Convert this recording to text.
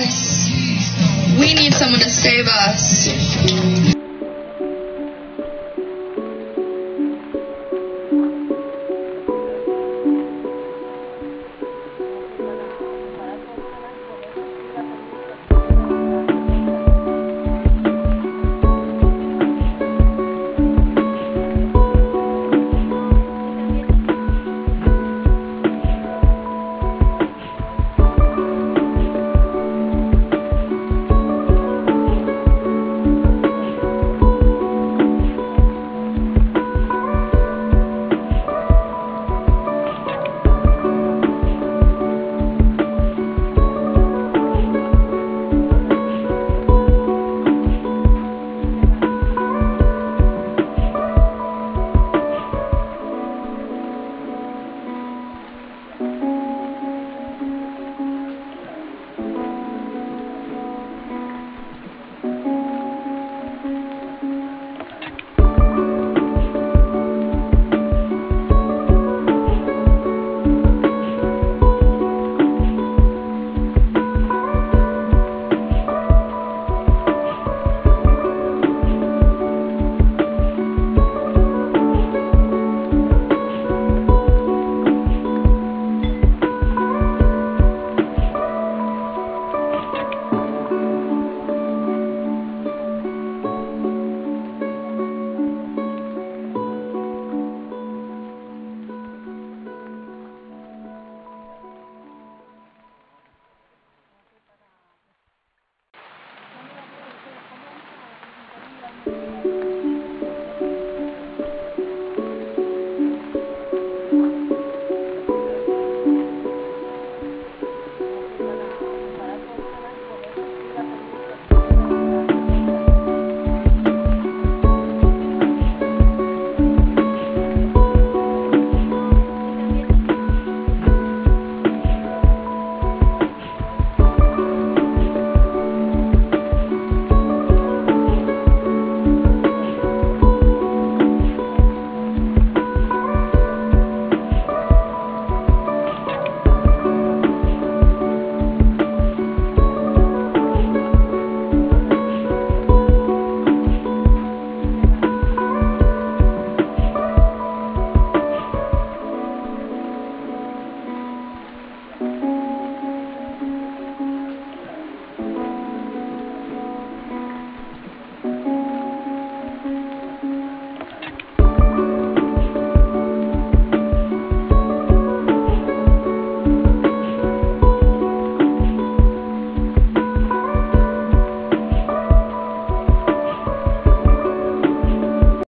Yes. We need someone to save us.